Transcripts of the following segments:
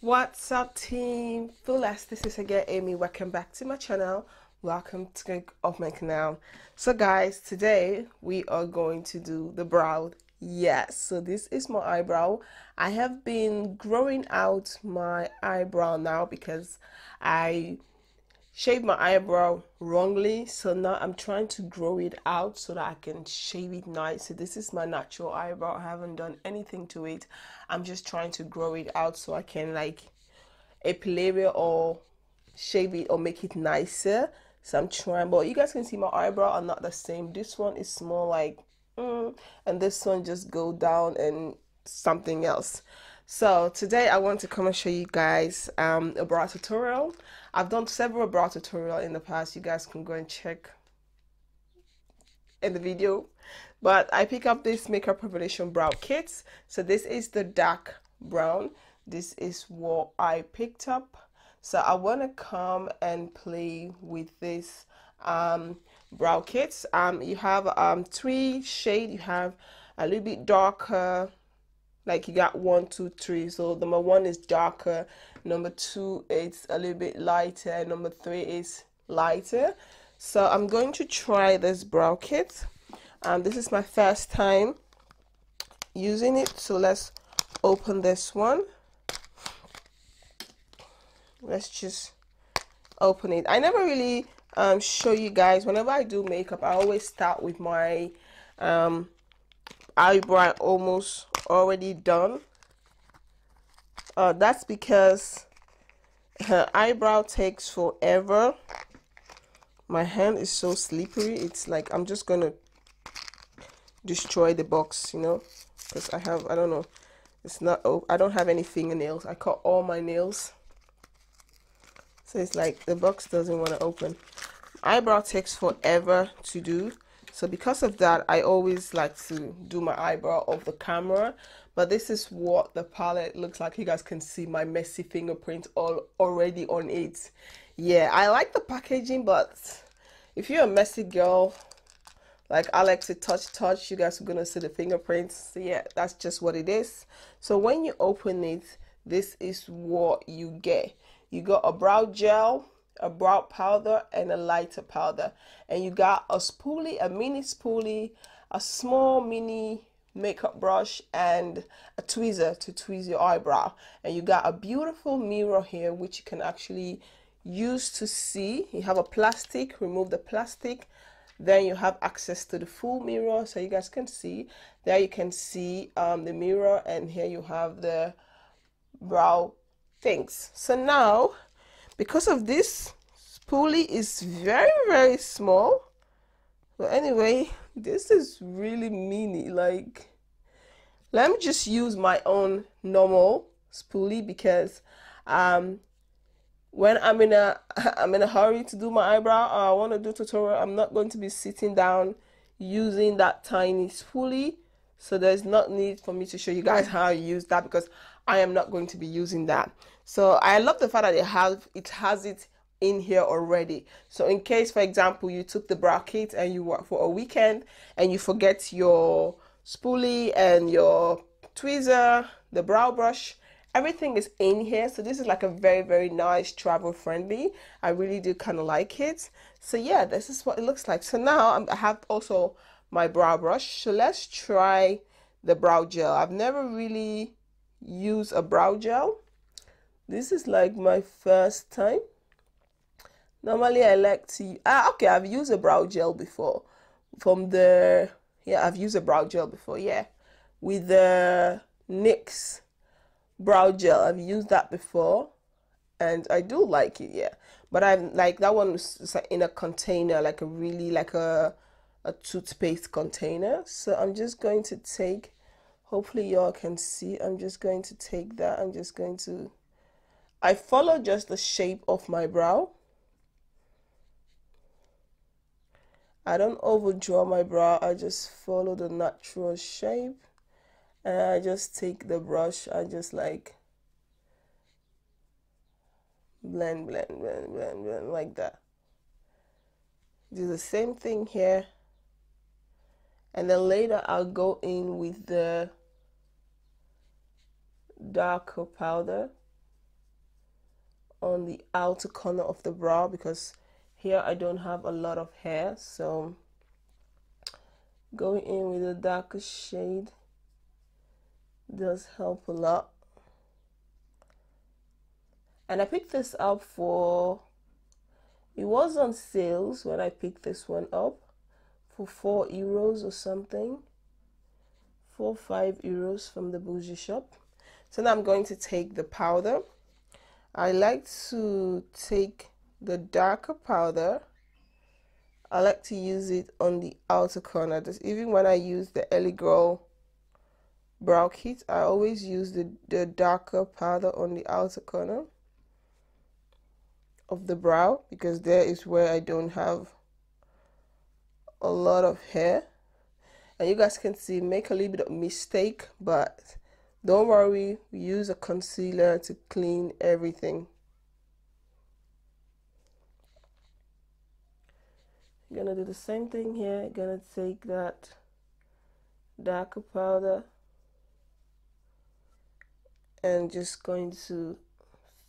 What's up team? Fullest, this is again Ami. Welcome back to my channel. Welcome to of my canal. So guys, today we are going to do the brow. Yes, so this is my eyebrow. I have been growing out my eyebrow now because I shaved my eyebrow wrongly so now I'm trying to grow it out so that I can shave it nice. So this is my natural eyebrow. I haven't done anything to it. I'm just trying to grow it out so I can like epilate it or shave it or make it nicer. So I'm trying but you guys can see my eyebrow are not the same. This one is more like mm, and this one just go down and something else. So today I want to come and show you guys um, a brow tutorial I've done several brow tutorial in the past. You guys can go and check in the video. But I pick up this Makeup Revolution brow kit. So this is the dark brown. This is what I picked up. So I want to come and play with this um, brow kits. Um, you have um, three shade. You have a little bit darker, like you got one two three so number one is darker number two it's a little bit lighter. Number three is lighter. So i'm going to try this brow kit. Um this is my first time using it. So let's open this one. Let's just open it. I never really um, show you guys. Whenever i do makeup i always start with my um, eyebrow almost already done uh, that's because her eyebrow takes forever. My hand is so slippery it's like I'm just gonna destroy the box you know? Because I have I don't know it's not oh I don't have any fingernails. I cut all my nails. So it's like the box doesn't want to open. Eyebrow takes forever to do. So because of that I always like to do my eyebrow off the camera but this is what the palette looks like. You guys can see my messy fingerprint all already on it. Yeah I like the packaging but if you're a messy girl like I like to touch touch you guys are gonna see the fingerprints. So yeah that's just what it is. So when you open it this is what you get. You got a brow gel a brow powder and a lighter powder. And you got a spoolie a mini spoolie a small mini makeup brush and a tweezer to tweeze your eyebrow. And you got a beautiful mirror here which you can actually use to see. You have a plastic remove the plastic. Then you have access to the full mirror so you guys can see. There you can see um, the mirror and here you have the brow things. So now because of this spoolie is very very small but anyway this is really mini like let me just use my own normal spoolie because um when I'm in a I'm in a hurry to do my eyebrow or I want to do tutorial I'm not going to be sitting down using that tiny spoolie. So there's not need for me to show you guys how I use that because I am not going to be using that. So I love the fact that it has it has it in here already. So in case for example you took the bracket and you work for a weekend and you forget your spoolie and your tweezer the brow brush everything is in here. So this is like a very very nice travel friendly. I really do kind of like it. So yeah this is what it looks like. So now i have also my brow brush. So let's try the brow gel. I've never really used a brow gel. This is like my first time normally i like to ah okay i've used a brow gel before. From the yeah i've used a brow gel before yeah. With the nyx brow gel i've used that before and i do like it yeah. But i'm like that one was in a container like a really like a a toothpaste container. So i'm just going to take hopefully y'all can see i'm just going to take that. I'm just going to I follow just the shape of my brow. I don't overdraw my brow, I just follow the natural shape and I just take the brush, I just like blend, blend, blend, blend, blend, like that. Do the same thing here and then later I'll go in with the darker powder on the outer corner of the brow because here I don't have a lot of hair so going in with a darker shade does help a lot. And I picked this up for it was on sales when I picked this one up for four euros or something. Four five euros from the bougie shop. So now I'm going to take the powder. I like to take the darker powder. I like to use it on the outer corner. Just even when I use the L.A. Girl brow kit I always use the, the darker powder on the outer corner of the brow because there is where I don't have a lot of hair. And you guys can see make a little bit of mistake but don't worry. We use a concealer to clean everything gonna do the same thing here. Gonna take that darker powder and just going to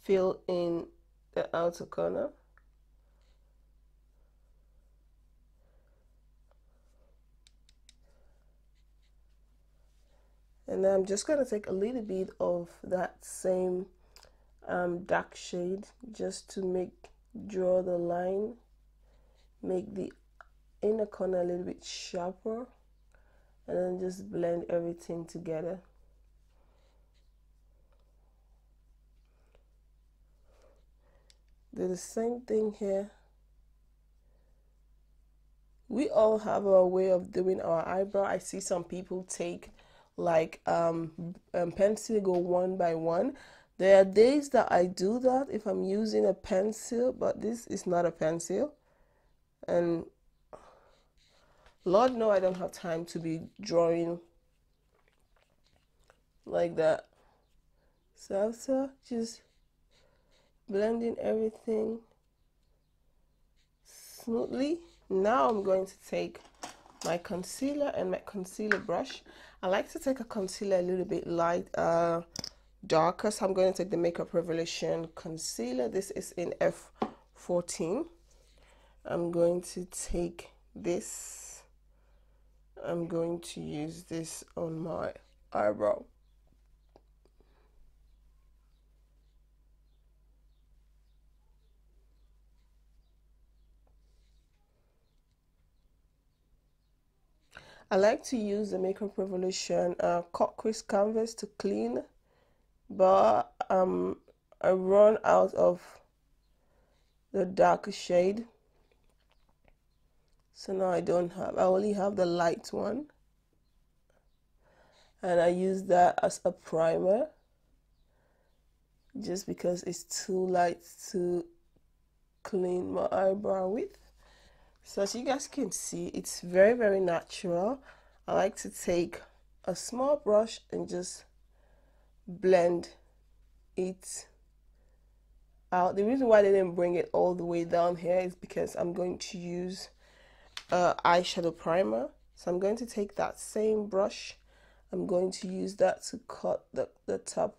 fill in the outer corner. And I'm just going to take a little bit of that same um, dark shade just to make draw the line make the inner corner a little bit sharper and then just blend everything together. Do the same thing here. We all have our way of doing our eyebrow. I see some people take like um, um, pencil go one by one. There are days that I do that if I'm using a pencil but this is not a pencil and Lord no I don't have time to be drawing like that. So so just blending everything smoothly now I'm going to take my concealer and my concealer brush. I like to take a concealer a little bit light uh, darker so I'm going to take the Makeup Revolution concealer. This is in F14 I'm going to take this I'm going to use this on my eyebrow I like to use the Makeup Revolution uh, Canvas to clean, but um, I run out of the darker shade. So now I don't have, I only have the light one. And I use that as a primer just because it's too light to clean my eyebrow with. So as you guys can see it's very very natural. I like to take a small brush and just blend it out. The reason why I didn't bring it all the way down here is because I'm going to use uh, eyeshadow primer. So I'm going to take that same brush. I'm going to use that to cut the, the top.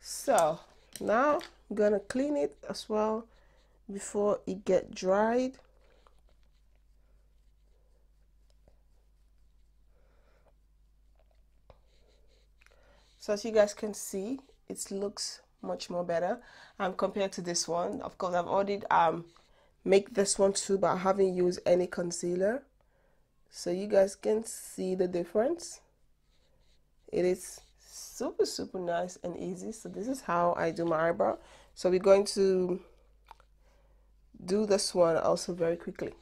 So now I'm gonna clean it as well before it get dried. So as you guys can see it looks much more better um compared to this one. Of course I've already um make this one too but I haven't used any concealer. So you guys can see the difference. It is super super nice and easy. So this is how I do my eyebrow. So we're going to do this one also very quickly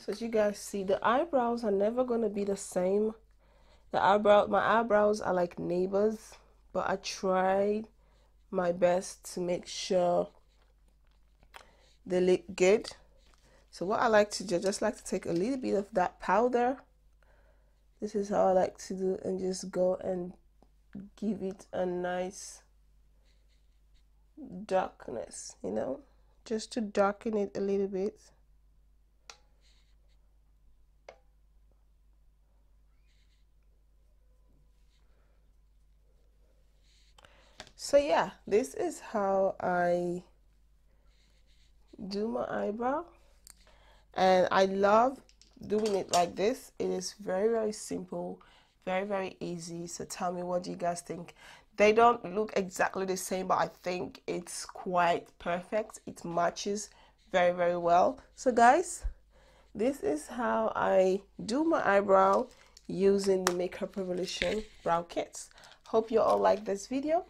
so as you guys see the eyebrows are never going to be the same. The eyebrow my eyebrows are like neighbors but I tried my best to make sure they look good. So what I like to do just like to take a little bit of that powder. This is how I like to do and just go and give it a nice darkness you know just to darken it a little bit so yeah this is how I do my eyebrow. And I love doing it like this. It is very very simple very very easy. So tell me what do you guys think? They don't look exactly the same but I think it's quite perfect. It matches very very well. So guys this is how I do my eyebrow using the Makeup Revolution brow kits. Hope you all like this video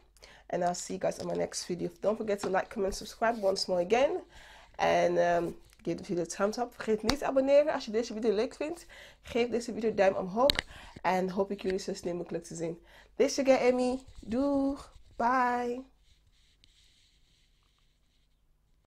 and I'll see you guys in my next video don't forget to like comment subscribe once more again and um, Geef de video een thumbs up. Vergeet niet te abonneren als je deze video leuk vindt. Geef deze video duim omhoog. En hoop ik jullie zo snel mogelijk te zien. This is Emmy. Doeg. Bye.